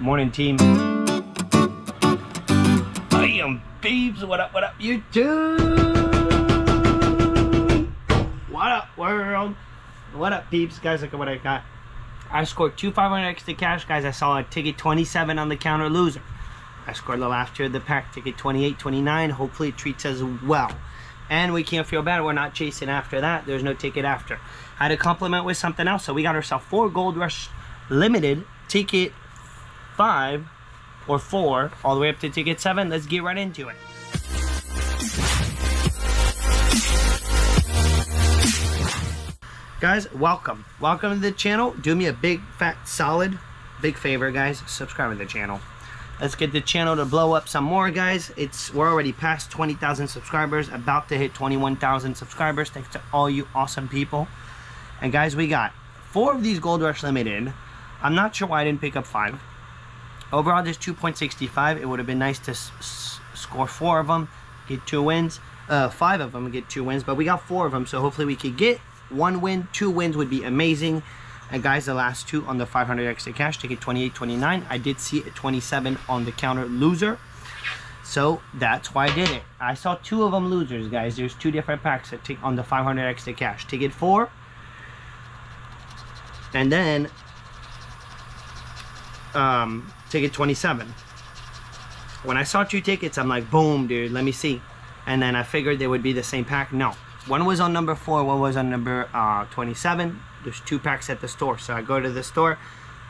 Morning, team. I am Beebs. What up, what up, YouTube? What up, world? What up, peeps? Guys, look at what I got. I scored two 500X the Cash, guys. I saw a ticket 27 on the counter loser. I scored a little after the pack ticket 28, 29. Hopefully it treats us well. And we can't feel bad. We're not chasing after that. There's no ticket after. I had a compliment with something else. So we got ourselves four Gold Rush Limited ticket five or four all the way up to ticket seven. Let's get right into it. Guys, welcome. Welcome to the channel. Do me a big, fat, solid, big favor, guys. Subscribe to the channel. Let's get the channel to blow up some more, guys. It's We're already past 20,000 subscribers, about to hit 21,000 subscribers. Thanks to all you awesome people. And guys, we got four of these Gold Rush Limited. I'm not sure why I didn't pick up five. Overall, there's 2.65. It would have been nice to score four of them, get two wins. Uh, five of them get two wins, but we got four of them, so hopefully we could get one win, two wins would be amazing. And guys, the last two on the 500X the Cash, ticket 28, 29. I did see a 27 on the counter loser. So that's why I did it. I saw two of them losers, guys. There's two different packs that take on the 500X the Cash. Ticket four. And then um, ticket 27. When I saw two tickets, I'm like, boom, dude, let me see. And then I figured they would be the same pack. No, one was on number four, one was on number uh, 27. There's two packs at the store. So I go to the store,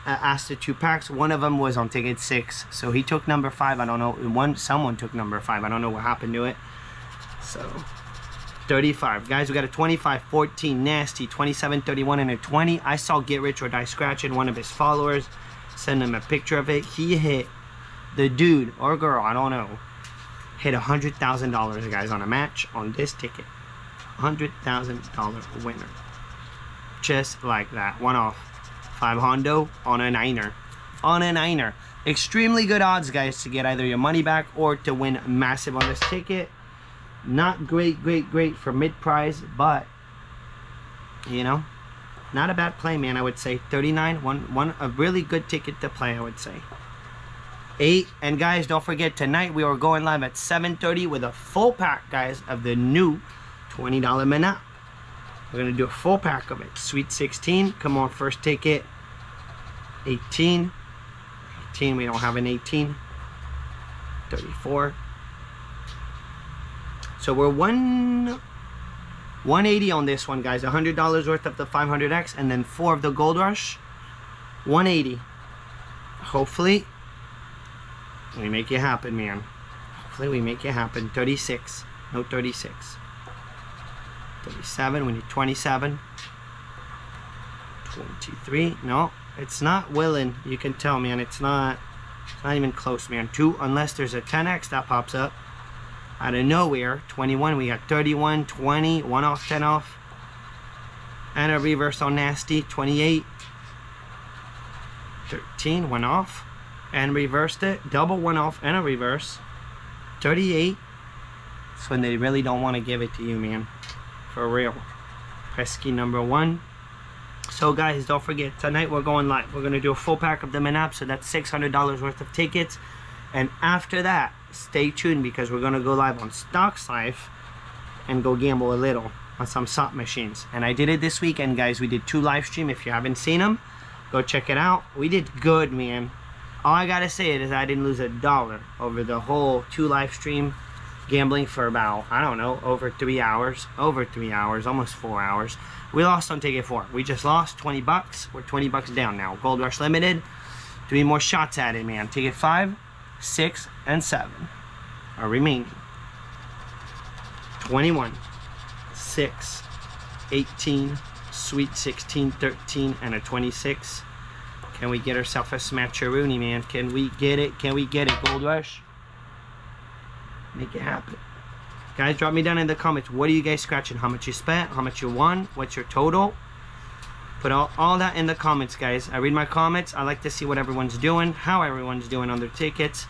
uh, asked the two packs. One of them was on ticket six. So he took number five. I don't know. One Someone took number five. I don't know what happened to it. So 35. Guys, we got a 25, 14, nasty, 27, 31, and a 20. I saw Get Rich or Die Scratching, one of his followers. Send him a picture of it. He hit the dude or girl, I don't know, hit a $100,000, guys, on a match on this ticket. $100,000 winner. Just like that. One off. Five Hondo on a niner. On a niner. Extremely good odds, guys, to get either your money back or to win massive on this ticket. Not great, great, great for mid-prize, but, you know, not a bad play, man, I would say. 39, one, one, a really good ticket to play, I would say. Eight, and guys, don't forget, tonight we are going live at 7.30 with a full pack, guys, of the new $20 Manap. We're going to do a full pack of it. Sweet 16. Come on, first ticket. 18. 18. We don't have an 18. 34. So we're one 180 on this one, guys. $100 worth of the 500X and then four of the Gold Rush. 180. Hopefully, we make it happen, man. Hopefully we make it happen. 36. No 36. 37, we need 27. 23, no, it's not willing. You can tell, man, it's not, it's not even close, man. Two, unless there's a 10x that pops up out of nowhere. 21, we got 31, 20, one off, 10 off. And a reverse on nasty, 28. 13, one off. And reversed it, double one off and a reverse. 38. It's when they really don't want to give it to you, man for real pesky number one so guys don't forget tonight we're going live we're going to do a full pack of in app so that's $600 worth of tickets and after that stay tuned because we're going to go live on stocks life and go gamble a little on some slot machines and I did it this weekend guys we did two live stream if you haven't seen them go check it out we did good man all I gotta say is I didn't lose a dollar over the whole two live stream gambling for about, I don't know, over three hours. Over three hours, almost four hours. We lost on ticket four. We just lost 20 bucks. We're 20 bucks down now. Gold Rush Limited. Three more shots at it, man. Ticket five, six, and seven are remaining. 21, 6, 18, sweet 16, 13, and a 26. Can we get ourselves a smatcheroonie, man? Can we get it? Can we get it, Gold Rush? Make it happen. Guys, drop me down in the comments. What are you guys scratching? How much you spent? How much you won? What's your total? Put all, all that in the comments, guys. I read my comments. I like to see what everyone's doing, how everyone's doing on their tickets.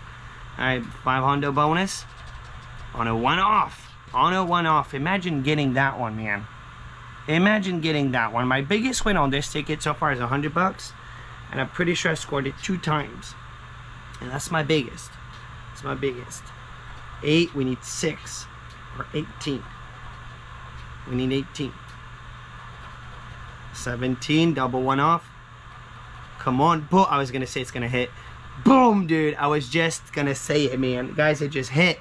Alright, 5 Hondo bonus. On a one-off. On a one-off. Imagine getting that one, man. Imagine getting that one. My biggest win on this ticket so far is 100 bucks. And I'm pretty sure I scored it two times. And that's my biggest. That's my biggest. Eight, we need six or 18. We need 18. 17, double one off. Come on, boom. I was gonna say it's gonna hit. Boom, dude. I was just gonna say it, man. Guys, it just hit.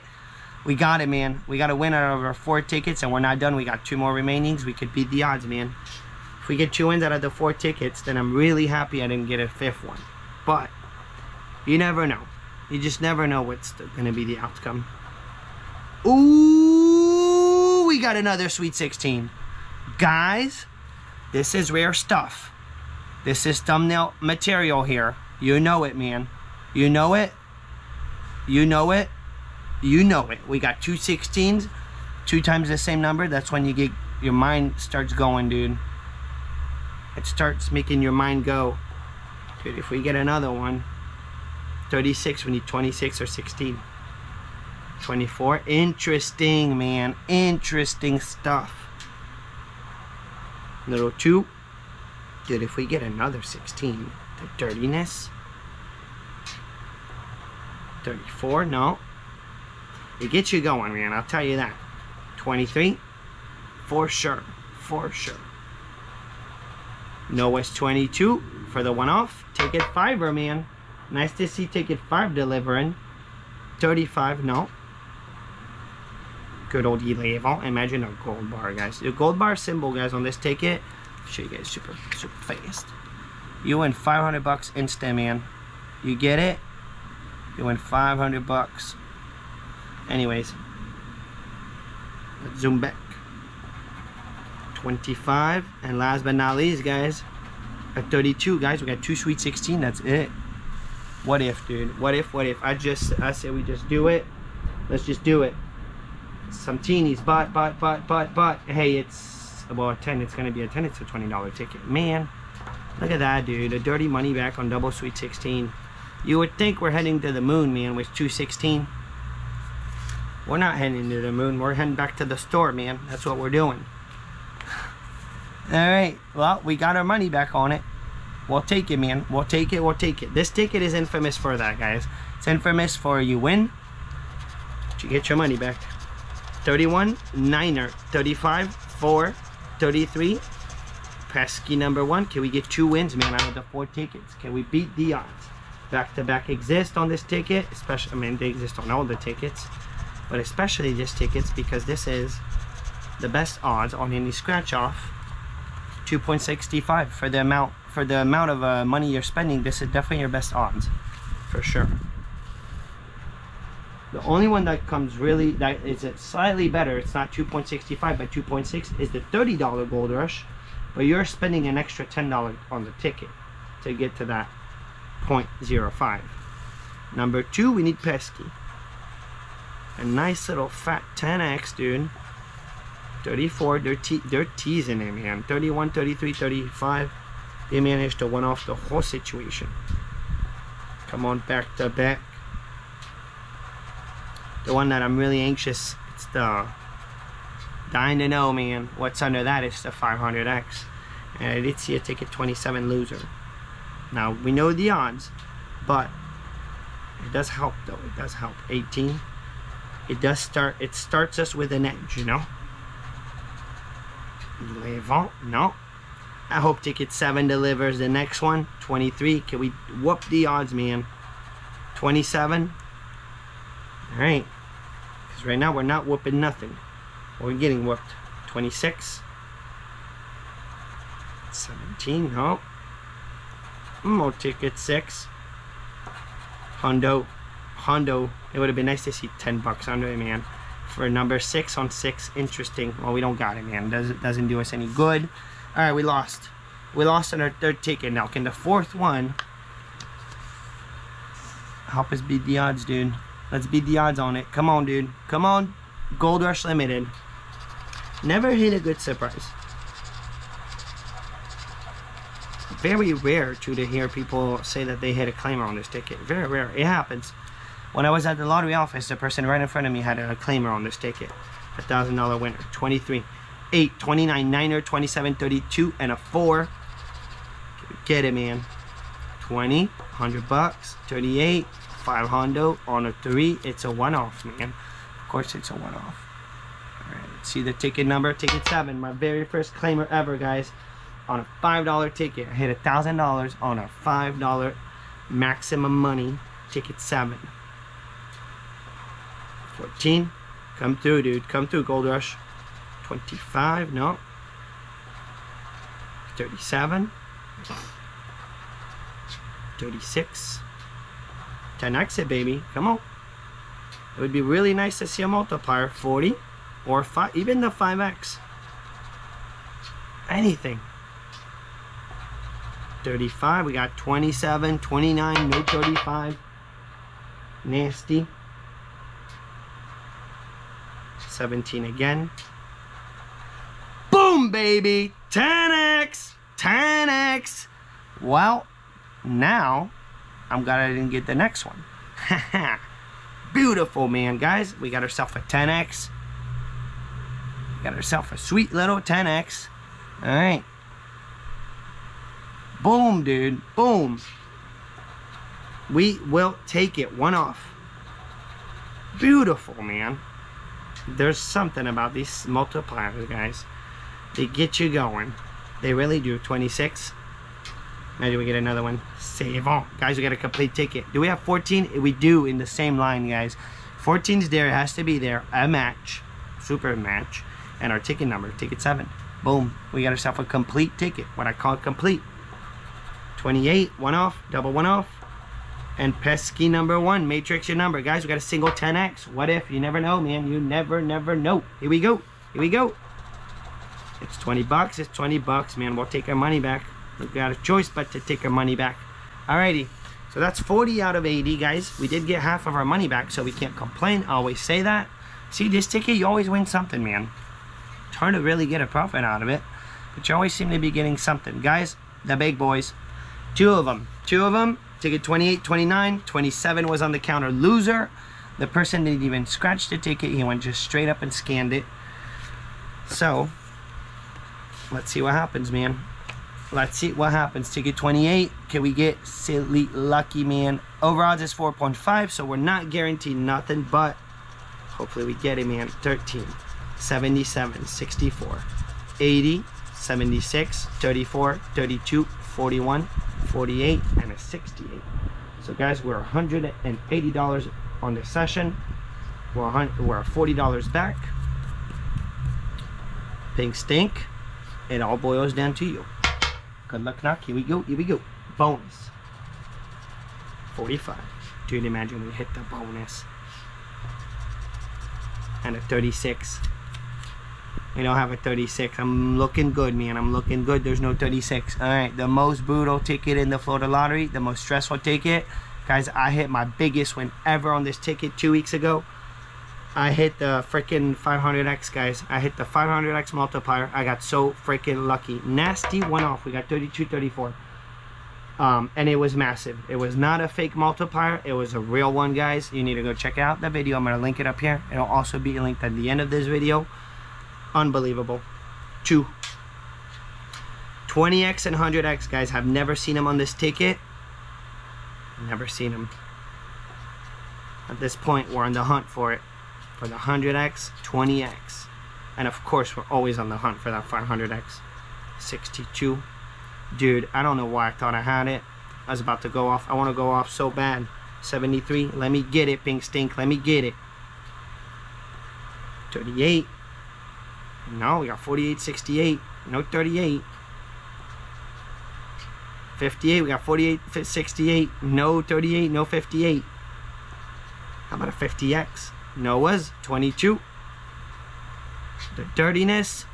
We got it, man. We got a win out of our four tickets, and we're not done. We got two more remainings. We could beat the odds, man. If we get two wins out of the four tickets, then I'm really happy I didn't get a fifth one. But you never know. You just never know what's gonna be the outcome. Ooh, we got another Sweet 16. Guys, this is rare stuff. This is thumbnail material here. You know it, man. You know it. You know it. You know it. We got two 16s, two times the same number. That's when you get your mind starts going, dude. It starts making your mind go. Dude, if we get another one, 36, we need 26 or 16. 24. Interesting, man. Interesting stuff. Little 2. Dude, if we get another 16, the dirtiness. 34, no. It gets you going, man. I'll tell you that. 23, for sure. For sure. Noah's 22 for the one off. Ticket 5 man. Nice to see ticket 5 delivering. 35, no. Good old E-Level. Imagine a gold bar, guys. The gold bar symbol, guys, on this ticket. Show you guys super, super fast. You win 500 bucks instant, man. You get it? You win 500 bucks. Anyways. Let's zoom back. 25. And last but not least, guys. At 32, guys, we got two Sweet 16. That's it. What if, dude? What if, what if? I just, I say we just do it. Let's just do it some teenies, but, but, but, but, but, hey, it's, about 10, it's gonna be a 10, it's a $20 ticket. Man, look at that, dude, a dirty money back on double sweet 16. You would think we're heading to the moon, man, with 216. We're not heading to the moon, we're heading back to the store, man. That's what we're doing. Alright, well, we got our money back on it. We'll take it, man. We'll take it, we'll take it. This ticket is infamous for that, guys. It's infamous for you win, you get your money back. 31, Niner, 35, 4, 33. Pesky number one. Can we get two wins, man, out of the four tickets? Can we beat the odds? Back-to-back -back exist on this ticket, especially, I mean, they exist on all the tickets, but especially this tickets because this is the best odds on any scratch-off. 2.65 for the amount for the amount of uh, money you're spending. This is definitely your best odds, for sure. The only one that comes really, that is slightly better, it's not 2.65 but 2.6, is the $30 Gold Rush. But you're spending an extra $10 on the ticket to get to that 0.05. Number two, we need Pesky. A nice little fat 10X, dude. 34, they're, te they're teasing him, man. 31, 33, 35. They managed to one off the whole situation. Come on, back to back the one that I'm really anxious. It's the dying to know man what's under that? Is the 500x and I did see a ticket 27 loser. Now we know the odds but it does help though. It does help. 18 it does start it starts us with an edge you know? Levant, no. I hope ticket 7 delivers the next one. 23 can we whoop the odds man? 27 all right because right now we're not whooping nothing. We're getting whooped. 26. 17, no. More ticket, 6. Hondo. Hondo. It would have been nice to see 10 bucks under it, man. For number 6 on 6. Interesting. Well, we don't got it, man. Doesn't, doesn't do us any good. Alright, we lost. We lost on our third ticket. Now, can the fourth one help us beat the odds, dude? Let's beat the odds on it. Come on, dude. Come on. Gold Rush Limited. Never hit a good surprise. Very rare to, to hear people say that they hit a claimer on this ticket. Very rare. It happens. When I was at the lottery office, the person right in front of me had a claimer on this ticket. A thousand dollar winner. 23, 8, 29, 9er, 27, 32, and a 4. Get it, man. 20, 100 bucks, 38, five hundo. On a three, it's a one-off, man. Of course, it's a one-off. All right, see the ticket number. Ticket seven, my very first claimer ever, guys. On a five dollar ticket, I hit a thousand dollars on a five dollar maximum money ticket seven. 14, come through, dude. Come through, Gold Rush. 25, no. 37. 36. 10x it, baby. Come on. It would be really nice to see a multiplier. 40 or 5, even the 5x. Anything. 35. We got 27, 29, no 35. Nasty. 17 again. Boom, baby! 10x! 10x! Well, now I'm glad I didn't get the next one. Beautiful, man, guys. We got ourselves a 10x. We got ourselves a sweet little 10x. All right. Boom, dude. Boom. We will take it. One off. Beautiful, man. There's something about these multipliers, guys. They get you going. They really do. 26. Now do we get another one? Save on. Guys, we got a complete ticket. Do we have 14? We do in the same line, guys. 14's there. It has to be there. A match. Super match. And our ticket number. Ticket 7. Boom. We got ourselves a complete ticket. What I call complete. 28. One off. Double one off. And pesky number one. Matrix your number. Guys, we got a single 10x. What if? You never know, man. You never, never know. Here we go. Here we go. It's 20 bucks. It's 20 bucks, man. We'll take our money back. We've got a choice but to take our money back. Alrighty. So that's 40 out of 80, guys. We did get half of our money back, so we can't complain. I always say that. See, this ticket, you always win something, man. It's hard to really get a profit out of it, but you always seem to be getting something. Guys, the big boys, two of them. Two of them, ticket 28, 29, 27 was on the counter. Loser. The person didn't even scratch the ticket. He went just straight up and scanned it. So, let's see what happens, man. Let's see what happens. Ticket 28. Can we get silly lucky, man? Overall, is 4.5, so we're not guaranteed nothing, but hopefully we get it, man. 13, 77, 64, 80, 76, 34, 32, 41, 48, and a 68. So guys, we're $180 on this session. We're, we're $40 back. Pink stink. It all boils down to you. Good luck knock. Here we go. Here we go. Bonus. 45. Dude, imagine we hit the bonus. And a 36. We don't have a 36. I'm looking good, man. I'm looking good. There's no 36. All right, the most brutal ticket in the Florida lottery, the most stressful ticket. Guys, I hit my biggest win ever on this ticket two weeks ago. I hit the freaking 500x, guys. I hit the 500x multiplier. I got so freaking lucky. Nasty one off. We got 32, 34. Um, and it was massive. It was not a fake multiplier. It was a real one, guys. You need to go check out the video. I'm going to link it up here. It'll also be linked at the end of this video. Unbelievable. Two. 20x and 100x, guys. Have never seen them on this ticket. Never seen them. At this point, we're on the hunt for it. For the 100x, 20x. And of course, we're always on the hunt for that 500x. 62. Dude, I don't know why I thought I had it. I was about to go off. I want to go off so bad. 73. Let me get it, Pink Stink. Let me get it. 38. No, we got 48, 68. No 38. 58. We got 48, 68. No 38. No 58. How about a 50x? Noah's 22. The dirtiness.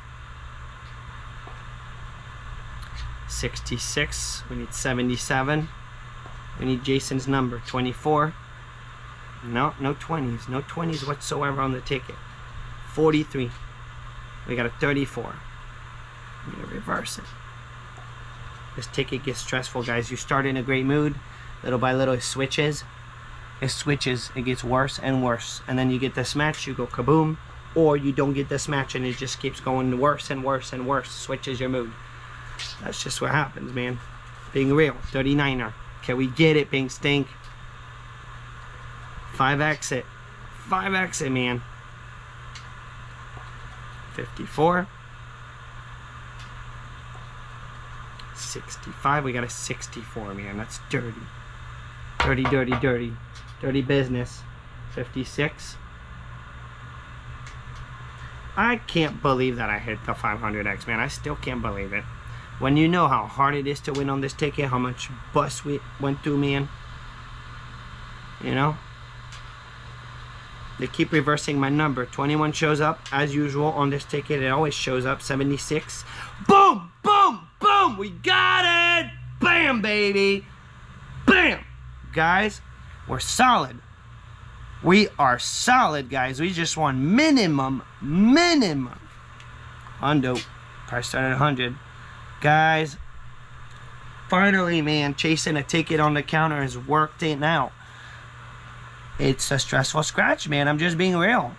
66. We need 77. We need Jason's number 24. No, no 20s. No 20s whatsoever on the ticket. 43. We got a 34. I'm to reverse it. This ticket gets stressful, guys. You start in a great mood. Little by little, it switches. It switches. It gets worse and worse. And then you get this match, you go kaboom. Or you don't get this match and it just keeps going worse and worse and worse. Switches your mood. That's just what happens, man. Being real. 39er. Can we get it, Pink Stink? Five exit. Five exit, man. 54. 65. We got a 64, man. That's dirty. Dirty, dirty, dirty. Dirty business. 56. I can't believe that I hit the 500X, man. I still can't believe it. When you know how hard it is to win on this ticket, how much bust we went through, man. You know? They keep reversing my number. 21 shows up, as usual, on this ticket. It always shows up. 76. Boom! Boom! Boom! We got it! Bam, baby! Bam! Guys, we're solid. We are solid, guys. We just won minimum, minimum. Undo. Price started at 100. Guys, finally, man, chasing a ticket on the counter has worked it out. It's a stressful scratch, man. I'm just being real.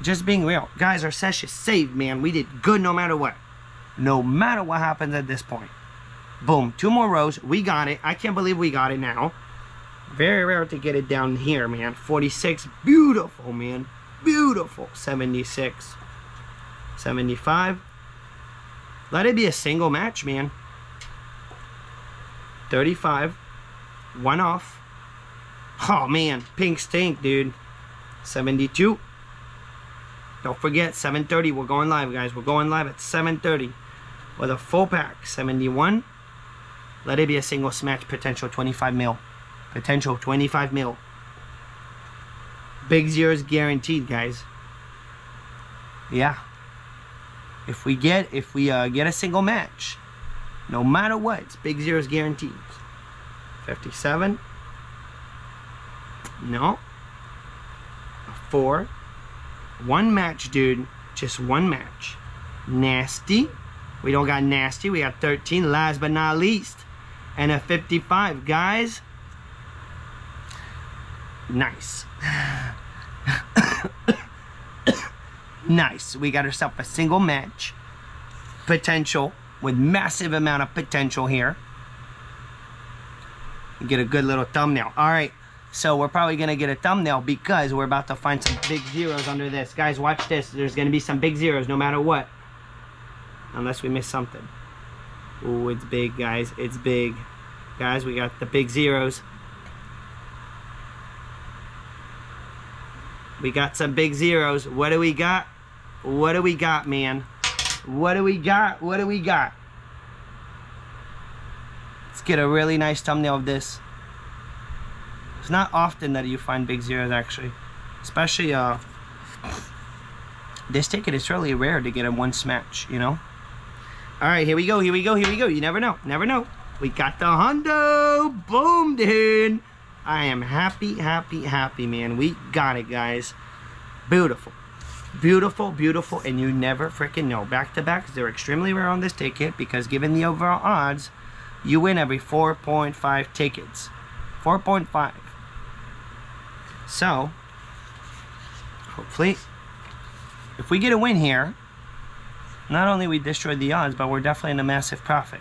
Just being real. Guys, our session saved, man. We did good no matter what. No matter what happens at this point. Boom. Two more rows. We got it. I can't believe we got it now. Very rare to get it down here, man. 46. Beautiful, man. Beautiful. 76. 75. Let it be a single match, man. 35. One off. Oh, man. Pink stink, dude. 72. Don't forget, 7.30. We're going live, guys. We're going live at 7.30 with a full pack. 71. Let it be a single smash potential 25 mil. Potential 25 mil. Big zeros guaranteed, guys. Yeah. If we get if we uh, get a single match, no matter what, it's big zeros guaranteed. 57. No. Four. One match, dude. Just one match. Nasty. We don't got nasty. We got 13. Last but not least. And a 55. Guys. Nice. nice. We got ourselves a single match. Potential. With massive amount of potential here. Get a good little thumbnail. Alright. So we're probably going to get a thumbnail because we're about to find some big zeros under this. Guys, watch this. There's going to be some big zeros no matter what. Unless we miss something. Oh, it's big, guys. It's big. Guys, we got the big zeros. We got some big zeros. What do we got? What do we got, man? What do we got? What do we got? Let's get a really nice thumbnail of this. It's not often that you find big zeros, actually. Especially, uh... This ticket is really rare to get in one smash, you know? Alright, here we go, here we go, here we go. You never know, never know. We got the hundo! Boom, dude! I am happy, happy, happy, man. We got it, guys. Beautiful. Beautiful, beautiful, and you never freaking know. Back-to-backs, they're extremely rare on this ticket because given the overall odds, you win every 4.5 tickets. 4.5. So, hopefully, if we get a win here, not only we destroyed the odds, but we're definitely in a massive profit.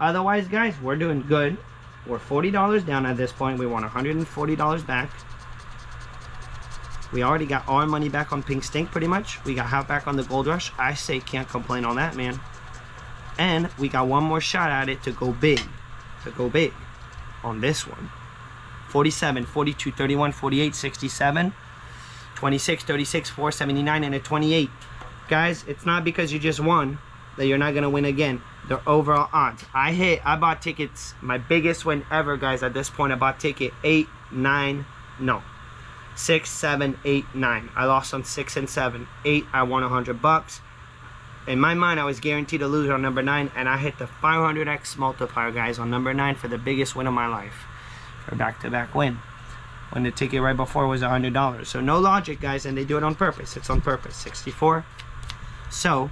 Otherwise, guys, we're doing good. We're $40 down at this point. We want $140 back. We already got our money back on Pink Stink, pretty much. We got half back on the Gold Rush. I say can't complain on that, man. And we got one more shot at it to go big. To go big on this one. 47, 42, 31, 48, 67, 26, 36, 4, 79, and a 28. Guys, it's not because you just won that you're not going to win again. The overall odds. I hit, I bought tickets, my biggest win ever, guys, at this point. I bought ticket 8, 9, no. 6, 7, 8, 9. I lost on 6 and 7. 8, I won 100 bucks. In my mind, I was guaranteed to lose on number 9, and I hit the 500x multiplier, guys, on number 9 for the biggest win of my life. For back-to-back -back win. When the ticket right before was $100. So no logic, guys, and they do it on purpose. It's on purpose. 64. So,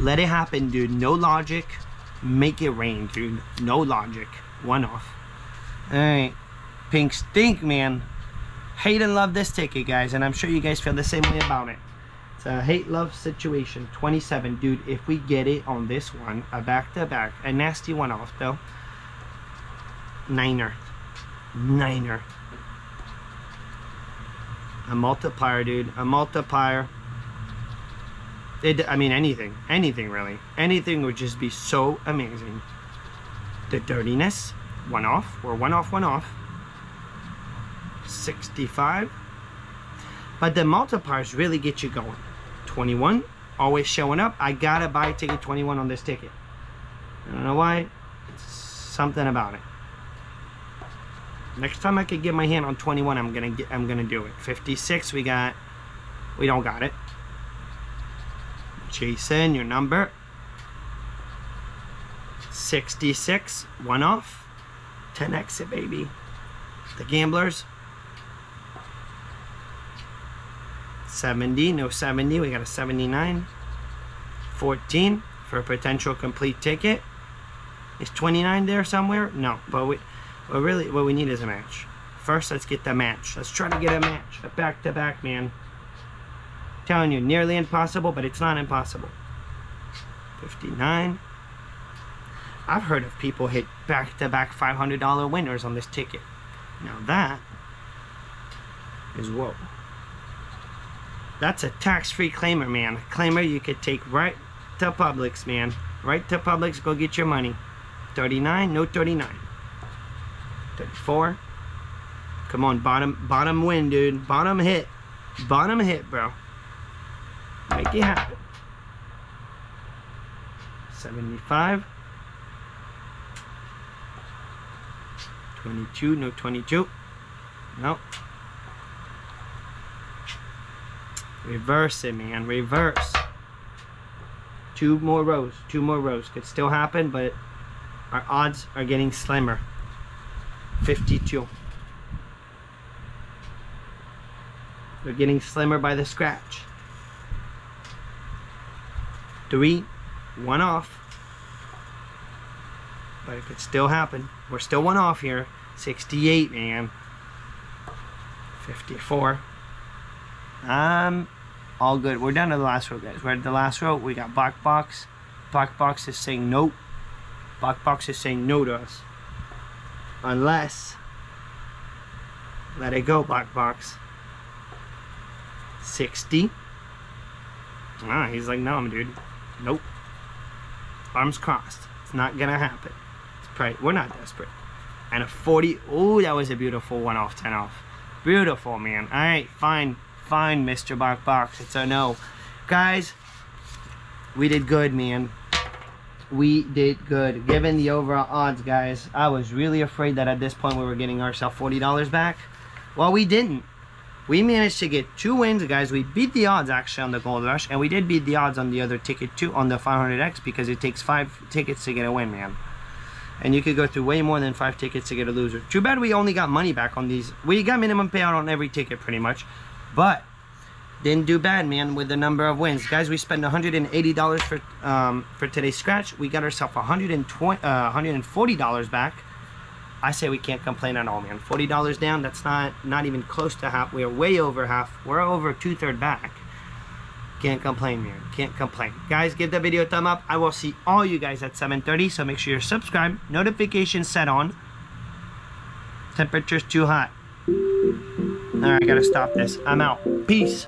let it happen, dude. No logic. Make it rain, dude. No logic. One off. Alright. Pink stink, man. Hate and love this ticket, guys. And I'm sure you guys feel the same way about it. It's a hate-love situation. 27. Dude, if we get it on this one, a back-to-back. -back, a nasty one off, though. Niner. Niner. A multiplier, dude. A multiplier. It, I mean, anything. Anything, really. Anything would just be so amazing. The dirtiness. One off. We're one off, one off. 65. But the multipliers really get you going. 21. Always showing up. I gotta buy ticket 21 on this ticket. I don't know why. It's something about it. Next time I could get my hand on 21, I'm gonna get. I'm gonna do it. 56, we got. We don't got it. Jason, your number. 66, one off. 10 exit, baby. The gamblers. 70, no 70. We got a 79. 14 for a potential complete ticket. Is 29 there somewhere? No, but we, what really what we need is a match. First, let's get the match. Let's try to get a match, a back-to-back, -back, man. Telling you, nearly impossible, but it's not impossible. 59. I've heard of people hit back-to-back -back $500 winners on this ticket. Now that is whoa. That's a tax-free claimer, man. claimer you could take right to Publix, man. Right to Publix, go get your money. 39, no 39. 34. Come on, bottom bottom win, dude. Bottom hit. Bottom hit, bro. Make it happen. 75. 22, no 22. No. Reverse it, man. Reverse. Two more rows. Two more rows. Could still happen, but our odds are getting slimmer. 52. They're getting slimmer by the scratch. Three, one off. But it could still happen. We're still one off here. 68, man. 54. Um, all good. We're down to the last row, guys. We're at the last row. We got black box. Black box is saying nope. Black box is saying no to us. Unless, let it go, black box. 60. Ah, he's like, no, dude. Nope. Arms crossed. It's not gonna happen. It's probably, we're not desperate. And a 40. Oh, that was a beautiful one off, 10 off. Beautiful, man. All right, fine. Fine, Mr. Black Box. It's a no. Guys, we did good, man we did good. Given the overall odds, guys, I was really afraid that at this point we were getting ourselves $40 back. Well, we didn't. We managed to get two wins, guys. We beat the odds, actually, on the Gold Rush. And we did beat the odds on the other ticket, too, on the 500X, because it takes five tickets to get a win, man. And you could go through way more than five tickets to get a loser. Too bad we only got money back on these. We got minimum payout on every ticket, pretty much. But didn't do bad, man, with the number of wins. Guys, we spent $180 for um, for today's scratch. We got ourselves $120, uh, $140 back. I say we can't complain at all, man. $40 down, that's not, not even close to half. We're way over half. We're over two-third back. Can't complain, man. Can't complain. Guys, give the video a thumb up. I will see all you guys at 7.30, so make sure you're subscribed. Notifications set on. Temperature's too hot. Alright, I gotta stop this. I'm out. Peace.